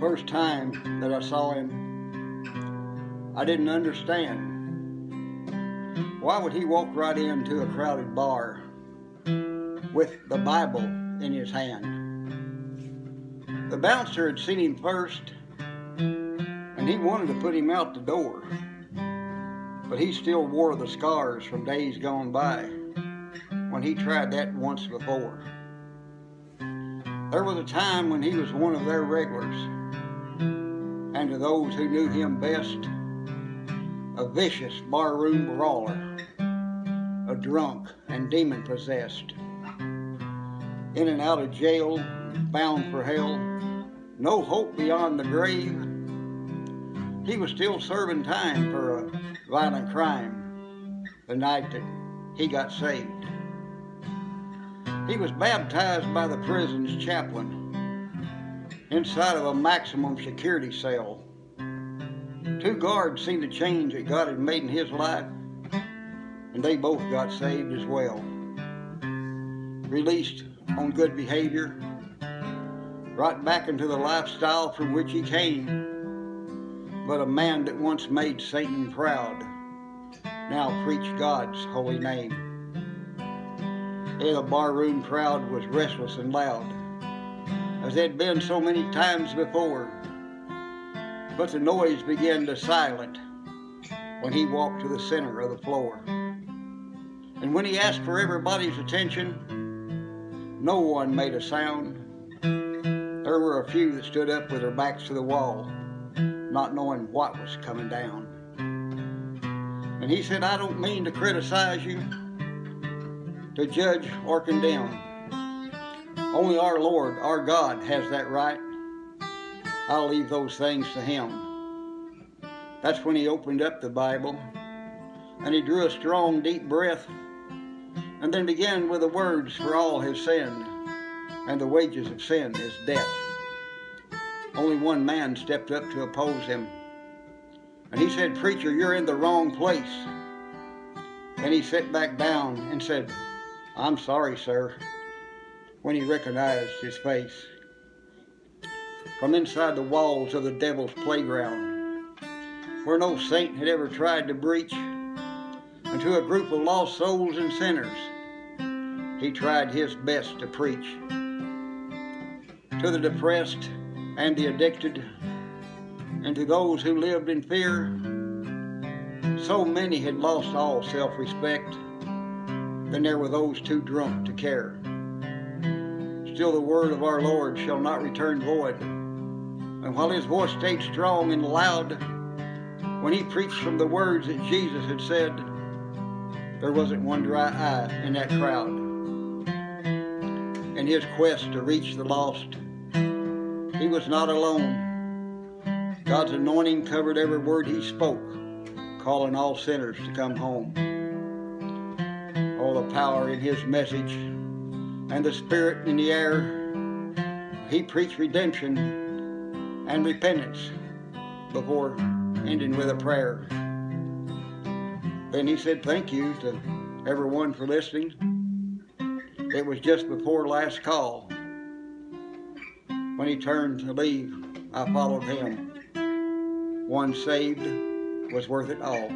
first time that I saw him, I didn't understand. Why would he walk right into a crowded bar with the Bible in his hand? The bouncer had seen him first, and he wanted to put him out the door. But he still wore the scars from days gone by when he tried that once before. There was a time when he was one of their regulars, and to those who knew him best, a vicious barroom brawler, a drunk and demon possessed. In and out of jail, bound for hell, no hope beyond the grave. He was still serving time for a violent crime the night that he got saved. He was baptized by the prison's chaplain inside of a maximum security cell. Two guards seen the change that God had made in his life, and they both got saved as well. Released on good behavior, right back into the lifestyle from which he came. But a man that once made Satan proud now preached God's holy name. Yeah, the barroom crowd was restless and loud, as had been so many times before. But the noise began to silent when he walked to the center of the floor. And when he asked for everybody's attention, no one made a sound. There were a few that stood up with their backs to the wall, not knowing what was coming down. And he said, I don't mean to criticize you, to judge or condemn. Only our Lord, our God, has that right. I'll leave those things to Him. That's when he opened up the Bible and he drew a strong, deep breath and then began with the words, For all have sinned, and the wages of sin is death. Only one man stepped up to oppose him. And he said, Preacher, you're in the wrong place. And he sat back down and said, I'm sorry, sir, when he recognized his face. From inside the walls of the devil's playground, where no saint had ever tried to breach, and to a group of lost souls and sinners, he tried his best to preach. To the depressed and the addicted, and to those who lived in fear, so many had lost all self respect then there were those too drunk to care. Still the word of our Lord shall not return void. And while his voice stayed strong and loud, when he preached from the words that Jesus had said, there wasn't one dry eye in that crowd. In his quest to reach the lost, he was not alone. God's anointing covered every word he spoke, calling all sinners to come home all the power in his message and the spirit in the air. He preached redemption and repentance before ending with a prayer. Then he said thank you to everyone for listening. It was just before last call. When he turned to leave, I followed him. One saved was worth it all.